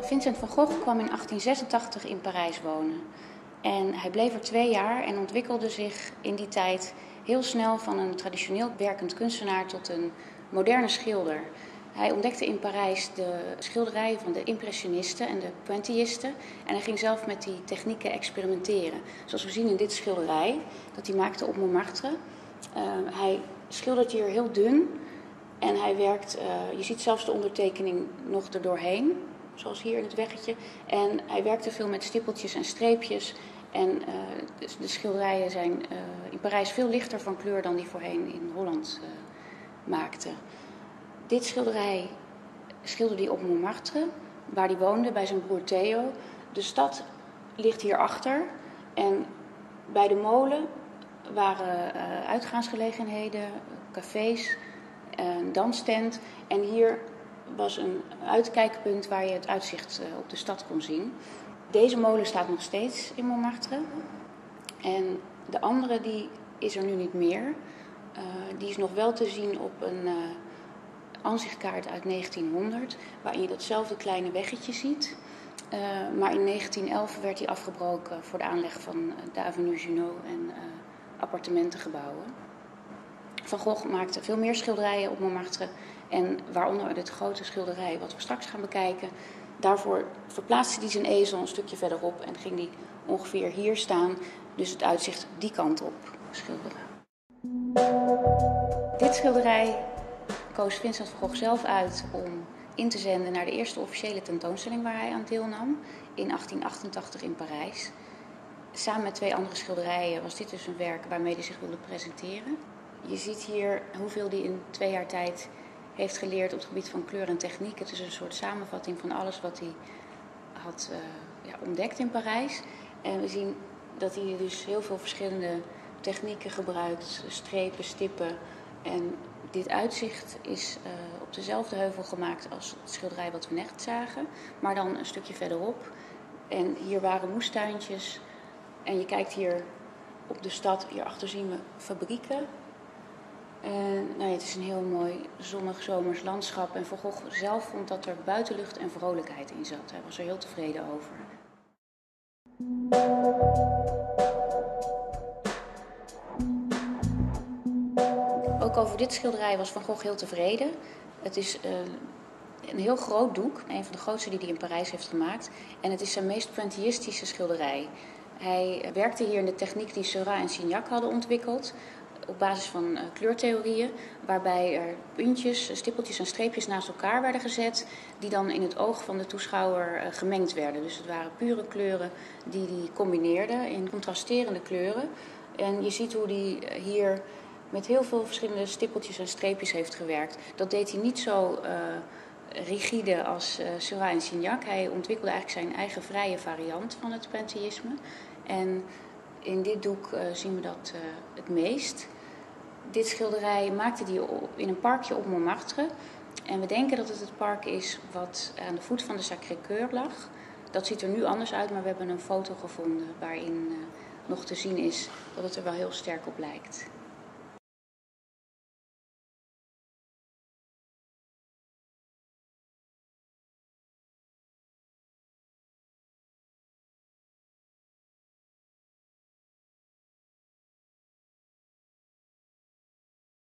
Vincent van Gogh kwam in 1886 in Parijs wonen. En hij bleef er twee jaar en ontwikkelde zich in die tijd heel snel van een traditioneel werkend kunstenaar tot een moderne schilder. Hij ontdekte in Parijs de schilderijen van de impressionisten en de pointillisten. En hij ging zelf met die technieken experimenteren. Zoals we zien in dit schilderij, dat hij maakte op Montmartre. Uh, hij schildert hier heel dun. En hij werkt, uh, je ziet zelfs de ondertekening nog erdoorheen, zoals hier in het weggetje. En hij werkte veel met stippeltjes en streepjes. En uh, de schilderijen zijn in Parijs veel lichter van kleur dan die voorheen in Holland maakte. Dit schilderij schilderde hij op Montmartre, waar hij woonde bij zijn broer Theo. De stad ligt hierachter en bij de molen waren uh, uitgaansgelegenheden, cafés, een danstent. En hier was een uitkijkpunt waar je het uitzicht uh, op de stad kon zien. Deze molen staat nog steeds in Montmartre. En de andere die is er nu niet meer. Uh, die is nog wel te zien op een aanzichtkaart uit 1900, waarin je datzelfde kleine weggetje ziet. Uh, maar in 1911 werd hij afgebroken voor de aanleg van uh, de Avenue Junot en uh, appartementengebouwen. Van Gogh maakte veel meer schilderijen op Montmartre. En waaronder dit grote schilderij, wat we straks gaan bekijken. Daarvoor verplaatste hij zijn ezel een stukje verderop en ging hij ongeveer hier staan. Dus het uitzicht die kant op schilderen. Dit schilderij koos Vincent van Gogh zelf uit om in te zenden naar de eerste officiële tentoonstelling waar hij aan deelnam in 1888 in Parijs. Samen met twee andere schilderijen was dit dus een werk waarmee hij zich wilde presenteren. Je ziet hier hoeveel hij in twee jaar tijd heeft geleerd op het gebied van kleur en techniek. Het is een soort samenvatting van alles wat hij had uh, ja, ontdekt in Parijs. En we zien dat hij dus heel veel verschillende technieken gebruikt, strepen, stippen. En dit uitzicht is uh, op dezelfde heuvel gemaakt als het schilderij wat we net zagen, maar dan een stukje verderop. En hier waren moestuintjes. En je kijkt hier op de stad, hierachter zien we fabrieken. En nou ja, het is een heel mooi zonnig zomers landschap. En Van Gogh zelf vond dat er buitenlucht en vrolijkheid in zat. Hij was er heel tevreden over. Ook over dit schilderij was Van Gogh heel tevreden. Het is uh, een heel groot doek, een van de grootste die hij in Parijs heeft gemaakt. En het is zijn meest pointillistische schilderij. Hij werkte hier in de techniek die Seurat en Signac hadden ontwikkeld op basis van uh, kleurtheorieën, waarbij er puntjes, stippeltjes en streepjes naast elkaar werden gezet, die dan in het oog van de toeschouwer uh, gemengd werden. Dus het waren pure kleuren die hij combineerde in contrasterende kleuren. En je ziet hoe hij hier met heel veel verschillende stippeltjes en streepjes heeft gewerkt. Dat deed hij niet zo rigide als uh, Seurat en Signac. Hij ontwikkelde eigenlijk zijn eigen vrije variant van het pointillisme. En in dit doek uh, zien we dat het meest. Dit schilderij maakte hij in een parkje op Montmartre. En we denken dat het het park is wat aan de voet van de Sacré-Cœur lag. Dat ziet er nu anders uit, maar we hebben een foto gevonden waarin nog te zien is dat het er wel heel sterk op lijkt.